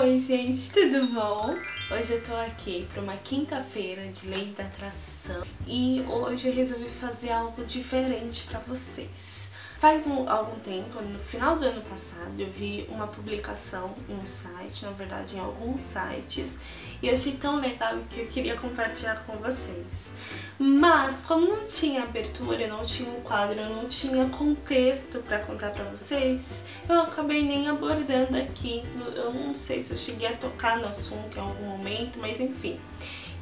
Oi gente, tudo bom? Hoje eu tô aqui para uma quinta-feira de lei da atração e hoje eu resolvi fazer algo diferente para vocês. Faz um, algum tempo, no final do ano passado, eu vi uma publicação em um site, na verdade em alguns sites, e achei tão legal que eu queria compartilhar com vocês. Mas, como não tinha abertura, não tinha um quadro, não tinha contexto para contar para vocês, eu acabei nem abordando aqui. Eu não sei se eu cheguei a tocar no assunto em algum momento, mas enfim.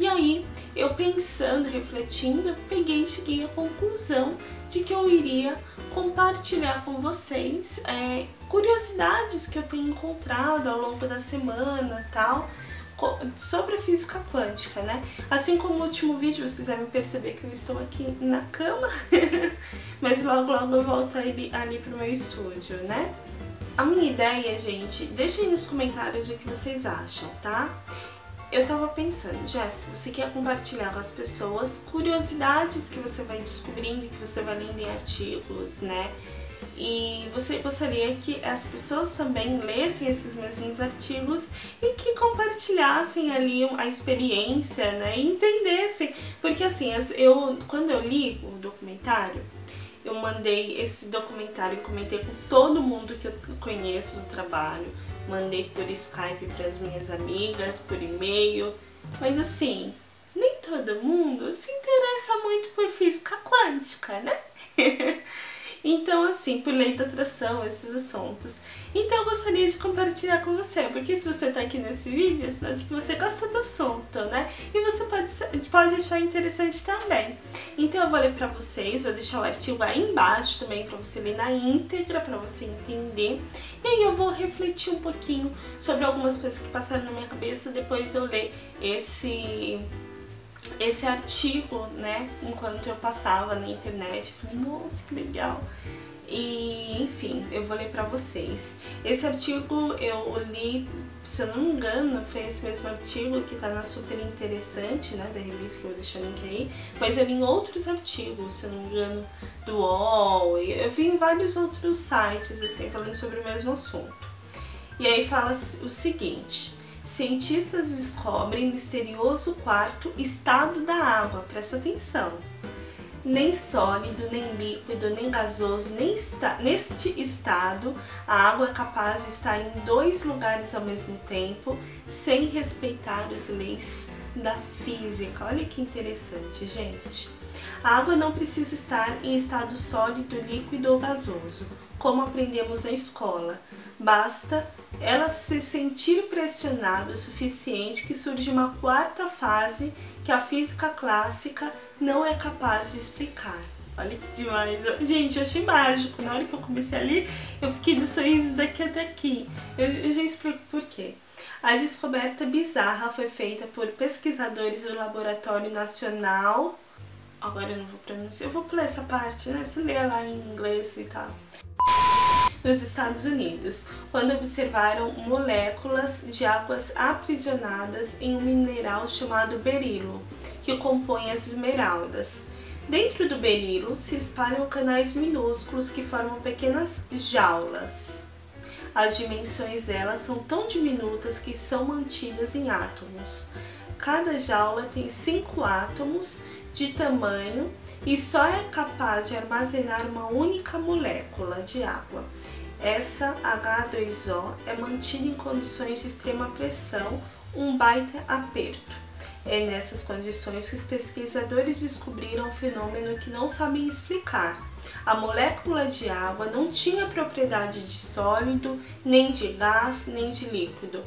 E aí, eu pensando, refletindo, peguei e cheguei à conclusão de que eu iria compartilhar com vocês é, curiosidades que eu tenho encontrado ao longo da semana tal sobre a física quântica, né? Assim como no último vídeo, vocês devem perceber que eu estou aqui na cama, mas logo logo eu volto ali, ali pro meu estúdio, né? A minha ideia, gente, deixem nos comentários o que vocês acham, tá? Eu tava pensando, Jéssica, você quer compartilhar com as pessoas curiosidades que você vai descobrindo, que você vai lendo em artigos, né? E você gostaria que as pessoas também lessem esses mesmos artigos e que compartilhassem ali a experiência, né? E entendessem. Porque assim, eu quando eu li o documentário, eu mandei esse documentário e comentei com todo mundo que eu conheço no trabalho mandei por Skype para as minhas amigas, por e-mail, mas assim, nem todo mundo se interessa muito por física quântica, né? Então, assim, por lei da atração, esses assuntos. Então, eu gostaria de compartilhar com você, porque se você tá aqui nesse vídeo, é sinal de que você gosta do assunto, né? E você pode, pode achar interessante também. Então, eu vou ler pra vocês, vou deixar o artigo aí embaixo também pra você ler na íntegra, pra você entender. E aí eu vou refletir um pouquinho sobre algumas coisas que passaram na minha cabeça depois de eu ler esse esse artigo, né, enquanto eu passava na internet, falei, nossa, que legal. E, enfim, eu vou ler pra vocês. Esse artigo eu li, se eu não me engano, foi esse mesmo artigo que tá na Super Interessante, né, da revista, que eu vou deixar o link aí. Mas eu li em outros artigos, se eu não me engano, do UOL. Eu vi em vários outros sites, assim, falando sobre o mesmo assunto. E aí fala o seguinte cientistas descobrem misterioso quarto estado da água. Presta atenção. Nem sólido, nem líquido, nem gasoso, nem neste estado, a água é capaz de estar em dois lugares ao mesmo tempo, sem respeitar as leis da física. Olha que interessante, gente. A água não precisa estar em estado sólido, líquido ou gasoso, como aprendemos na escola. Basta ela se sentir pressionada o suficiente que surge uma quarta fase que a física clássica não é capaz de explicar. Olha que demais. Gente, eu achei mágico. Na hora que eu comecei ali, eu fiquei do sorriso daqui até aqui. Eu, eu já explico por quê. A descoberta bizarra foi feita por pesquisadores do Laboratório Nacional. Agora eu não vou pronunciar, eu vou pular essa parte, né? Você lê lá em inglês e tal nos Estados Unidos, quando observaram moléculas de águas aprisionadas em um mineral chamado berilo, que compõe as esmeraldas. Dentro do berilo se espalham canais minúsculos que formam pequenas jaulas. As dimensões delas são tão diminutas que são mantidas em átomos. Cada jaula tem cinco átomos de tamanho e só é capaz de armazenar uma única molécula de água. Essa H2O é mantida em condições de extrema pressão, um baita aperto. É nessas condições que os pesquisadores descobriram um fenômeno que não sabem explicar. A molécula de água não tinha propriedade de sólido, nem de gás, nem de líquido.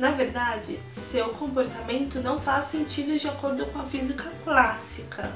Na verdade, seu comportamento não faz sentido de acordo com a física clássica.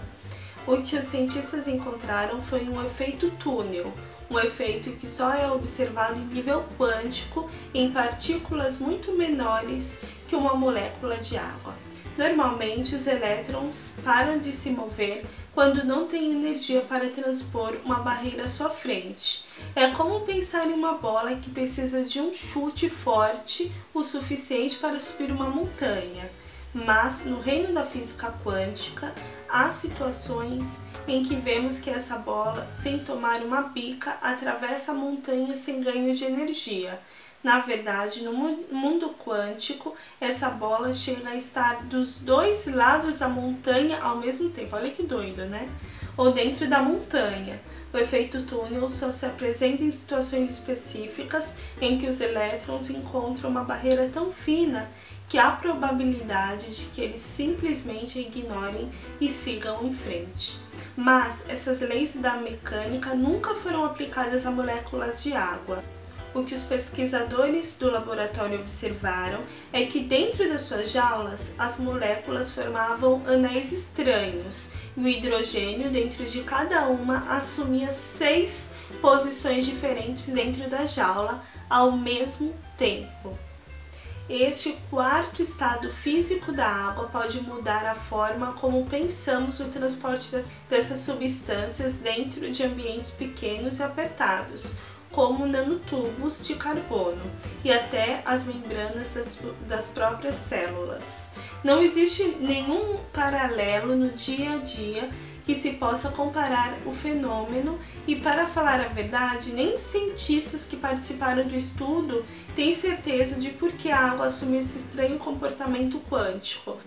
O que os cientistas encontraram foi um efeito túnel, um efeito que só é observado em nível quântico em partículas muito menores que uma molécula de água. Normalmente, os elétrons param de se mover quando não tem energia para transpor uma barreira à sua frente. É como pensar em uma bola que precisa de um chute forte o suficiente para subir uma montanha. Mas no reino da física quântica, há situações em que vemos que essa bola, sem tomar uma bica, atravessa a montanha sem ganho de energia. Na verdade, no mundo quântico, essa bola chega a estar dos dois lados da montanha ao mesmo tempo. Olha que doido, né? Ou dentro da montanha. O efeito túnel só se apresenta em situações específicas em que os elétrons encontram uma barreira tão fina que há probabilidade de que eles simplesmente ignorem e sigam em frente. Mas essas leis da mecânica nunca foram aplicadas a moléculas de água. O que os pesquisadores do laboratório observaram é que dentro das suas jaulas as moléculas formavam anéis estranhos e o hidrogênio dentro de cada uma assumia seis posições diferentes dentro da jaula ao mesmo tempo. Este quarto estado físico da água pode mudar a forma como pensamos o transporte dessas substâncias dentro de ambientes pequenos e apertados, como nanotubos de carbono e até as membranas das, das próprias células. Não existe nenhum paralelo no dia a dia que se possa comparar o fenômeno e, para falar a verdade, nem os cientistas que participaram do estudo têm certeza de por que a água assume esse estranho comportamento quântico.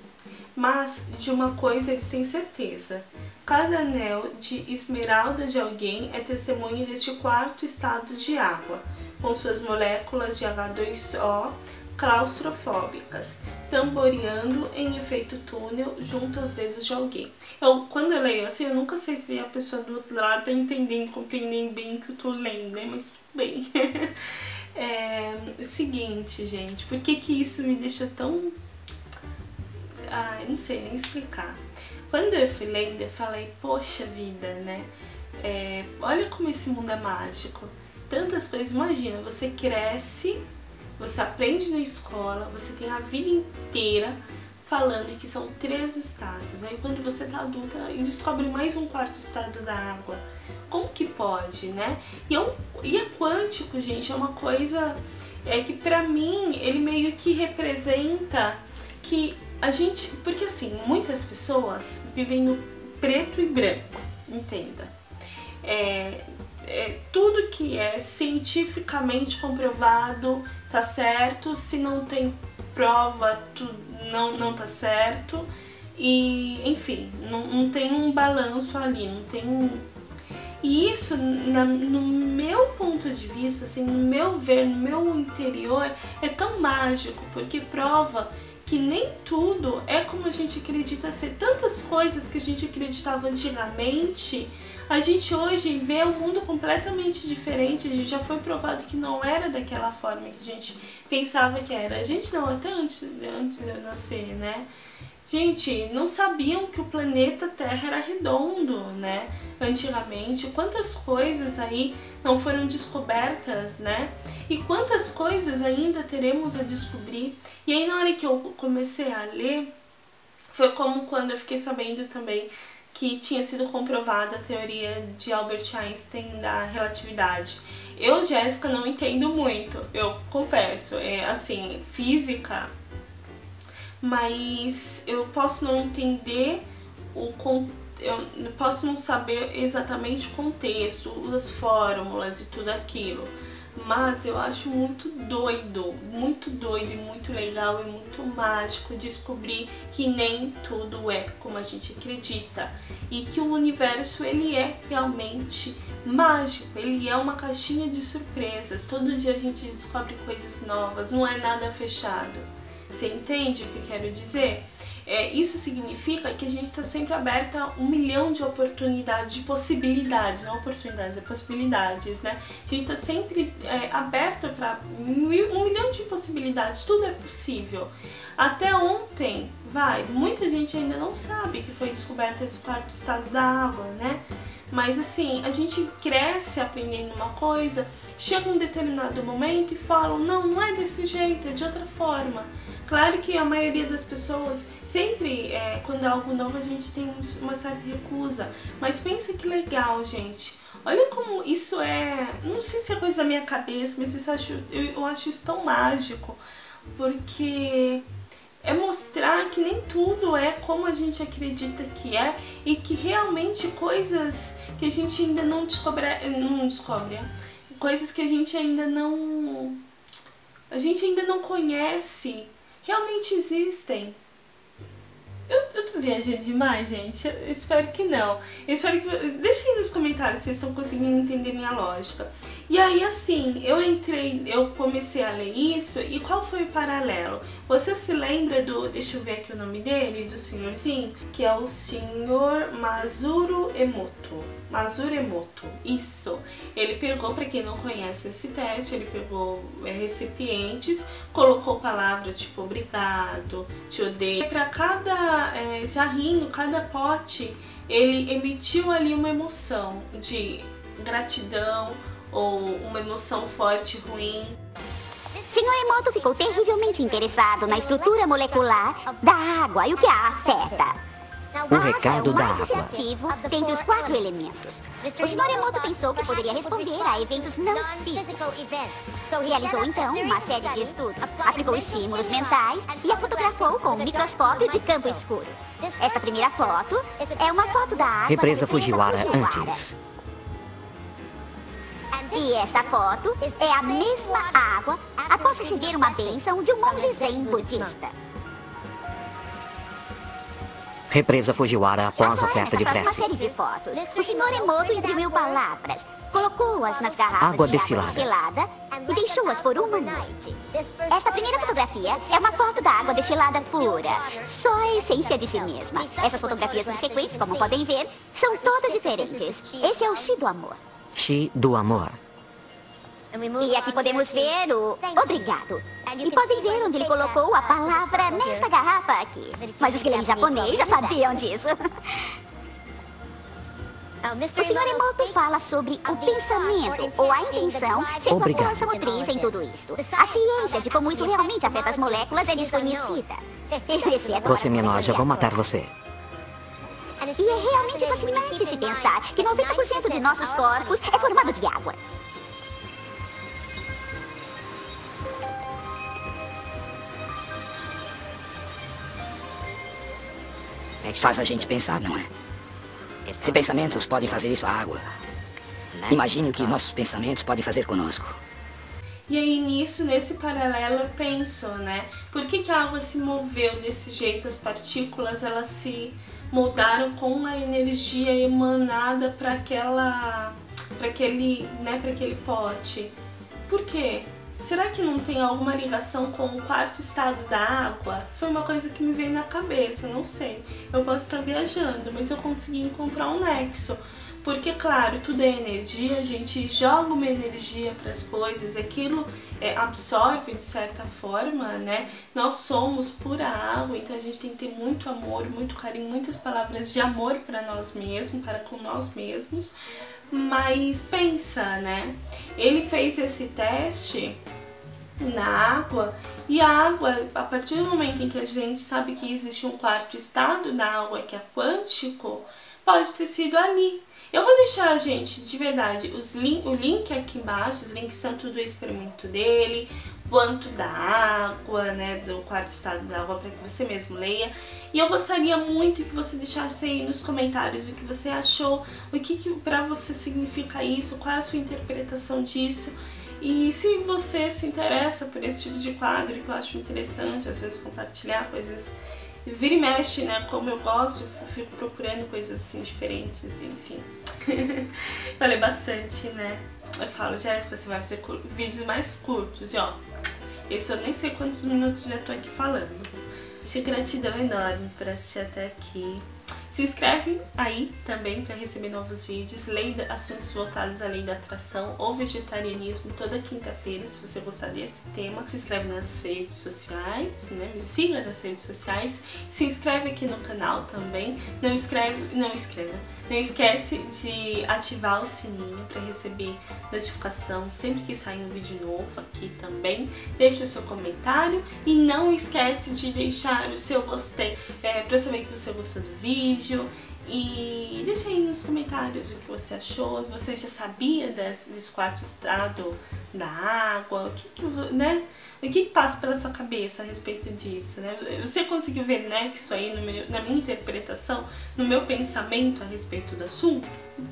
Mas de uma coisa eles têm certeza: cada anel de esmeralda de alguém é testemunha deste quarto estado de água, com suas moléculas de H2O claustrofóbicas, tamboreando em efeito túnel junto aos dedos de alguém. Eu, quando eu leio assim, eu nunca sei se a pessoa do outro lado tá entendendo, compreendendo bem o que eu tô lendo, né? Mas tudo bem. é, seguinte, gente, por que que isso me deixa tão... Ah, eu não sei nem explicar. Quando eu fui lendo, eu falei, poxa vida, né? É, olha como esse mundo é mágico. Tantas coisas, imagina, você cresce você aprende na escola, você tem a vida inteira falando que são três estados. Aí quando você tá adulta, descobre mais um quarto estado da água. Como que pode, né? E é, um, e é quântico, gente, é uma coisa é que pra mim ele meio que representa que a gente, porque assim, muitas pessoas vivem no preto e branco, entenda. É, é, tudo que é cientificamente comprovado tá certo, se não tem prova, tu, não, não tá certo. E, enfim, não, não tem um balanço ali, não tem um... E isso, na, no meu ponto de vista, assim, no meu ver, no meu interior, é tão mágico, porque prova que nem tudo é como a gente acredita ser. Tantas coisas que a gente acreditava antigamente, a gente hoje vê um mundo completamente diferente. A gente já foi provado que não era daquela forma que a gente pensava que era. A gente não, até antes, antes de eu nascer, né? Gente, não sabiam que o planeta Terra era redondo, né? Antigamente, quantas coisas aí não foram descobertas, né? E quantas coisas ainda teremos a descobrir. E aí, na hora que eu comecei a ler, foi como quando eu fiquei sabendo também que tinha sido comprovada a teoria de Albert Einstein da relatividade. Eu, Jéssica, não entendo muito, eu confesso. É assim, física mas eu posso não entender o eu posso não saber exatamente o contexto, as fórmulas e tudo aquilo, mas eu acho muito doido, muito doido e muito legal e muito mágico descobrir que nem tudo é como a gente acredita e que o universo ele é realmente mágico, ele é uma caixinha de surpresas. Todo dia a gente descobre coisas novas, não é nada fechado. Você entende o que eu quero dizer? É, isso significa que a gente está sempre aberta a um milhão de oportunidades, de possibilidades, não oportunidades, é possibilidades, né? A gente está sempre é, aberto para um milhão de possibilidades, tudo é possível. Até ontem, vai, muita gente ainda não sabe que foi descoberto esse quarto estado da água, né? Mas assim, a gente cresce aprendendo uma coisa, chega um determinado momento e falam, não, não é desse jeito, é de outra forma. Claro que a maioria das pessoas, sempre é, quando é algo novo, a gente tem uma certa recusa. Mas pensa que legal, gente. Olha como isso é. Não sei se é coisa da minha cabeça, mas isso eu acho, eu, eu acho isso tão mágico. Porque é mostrar que nem tudo é como a gente acredita que é e que realmente coisas que a gente ainda não descobre, não descobre, coisas que a gente ainda não a gente ainda não conhece, realmente existem. Eu, eu tô viajando demais, gente? Eu espero que não. Eu espero que... Deixem nos comentários se vocês estão conseguindo entender minha lógica. E aí, assim, eu entrei, eu comecei a ler isso, e qual foi o paralelo? Você se lembra do, deixa eu ver aqui o nome dele, do senhorzinho? Que é o senhor Mazuro Emoto. Mazuro Emoto, isso. Ele pegou, para quem não conhece esse teste, ele pegou é, recipientes, colocou palavras tipo obrigado, te odeio. Para cada é, jarrinho, cada pote, ele emitiu ali uma emoção de gratidão, ou uma emoção forte ruim. Senhor Emoto ficou terrivelmente interessado na estrutura molecular da água e o que a afeta. O recado da água. dentre os quatro elementos. O Sr. Emoto pensou que poderia responder a eventos não físicos. Realizou então uma série de estudos, aplicou estímulos mentais e a fotografou com um microscópio de campo escuro. Esta primeira foto é uma foto da água... Represa Fujiwara antes. E esta foto é a mesma água após receber uma bênção de um monge zen budista. Represa Fujiwara após oferta de prece. série de fotos, o Sr. Emoto imprimiu palavras, colocou-as nas garrafas Água de destilada. destilada e deixou-as por uma noite. Esta primeira fotografia é uma foto da água destilada pura, só a essência de si mesma. Essas fotografias subsequentes, como podem ver, são todas diferentes. Esse é o Shi do amor. Chi do amor. E aqui podemos ver o obrigado. E podem ver onde ele colocou a palavra nesta garrafa aqui. Mas os que leem japonês já sabiam disso. O Sr. Emoto fala sobre o pensamento ou a intenção sendo Obrigado. a força motriz em tudo isto. A ciência de como isso realmente afeta as moléculas é desconhecida. Você me enoja, vou matar você. E é realmente fascinante se pensar que 90% de nossos corpos é formado de água. Faz a gente pensar, não é? Se pensamentos podem fazer isso à água, imagine o que nossos pensamentos podem fazer conosco. E aí nisso, nesse paralelo, eu penso, né? Por que, que a água se moveu desse jeito? As partículas, elas se moldaram com a energia emanada para aquela, para aquele, né, para aquele pote. Por quê? Será que não tem alguma ligação com o quarto estado da água? Foi uma coisa que me veio na cabeça, não sei. Eu posso estar viajando, mas eu consegui encontrar um nexo. Porque, claro, tudo é energia, a gente joga uma energia para as coisas, aquilo é, absorve de certa forma, né? Nós somos pura água, então a gente tem que ter muito amor, muito carinho, muitas palavras de amor para nós mesmos, para com nós mesmos. Mas pensa, né? Ele fez esse teste na água e a água, a partir do momento em que a gente sabe que existe um quarto estado da água que é quântico, pode ter sido ali. Eu vou deixar, gente, de verdade, link, o link aqui embaixo, os links tanto do experimento dele, quanto da água, né, do quarto estado da água, para que você mesmo leia. E eu gostaria muito que você deixasse aí nos comentários o que você achou, o que, que para você significa isso, qual é a sua interpretação disso. E se você se interessa por esse tipo de quadro, que eu acho interessante, às vezes compartilhar coisas vira e mexe, né? Como eu gosto, eu fico procurando coisas assim diferentes, enfim. Falei bastante, né? Eu falo, Jéssica, você vai fazer vídeos mais curtos. E ó, esse eu nem sei quantos minutos já tô aqui falando. Te gratidão enorme por assistir até aqui. Se inscreve aí também para receber novos vídeos, lei de, assuntos voltados à lei da atração ou vegetarianismo toda quinta-feira, se você gostar desse tema. Se inscreve nas redes sociais, né? Me siga nas redes sociais. Se inscreve aqui no canal também. Não escreve, não escreva. Não esquece de ativar o sininho para receber notificação sempre que sair um vídeo novo aqui também. Deixe o seu comentário e não esquece de deixar o seu gostei é, para saber que você gostou do vídeo E deixa aí nos comentários o que você achou. Você já sabia desse, desse quarto estado da água? O que, que né? O que passa pela sua cabeça a respeito disso, né? Você conseguiu ver né, isso aí meu, na minha interpretação, no meu pensamento a respeito do assunto?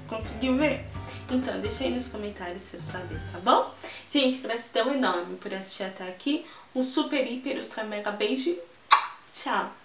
Conseguiu ver? Então, deixa aí nos comentários pra saber, tá bom? Gente, gratidão enorme por assistir até aqui. Um super, hiper, ultra, mega beijo. Tchau!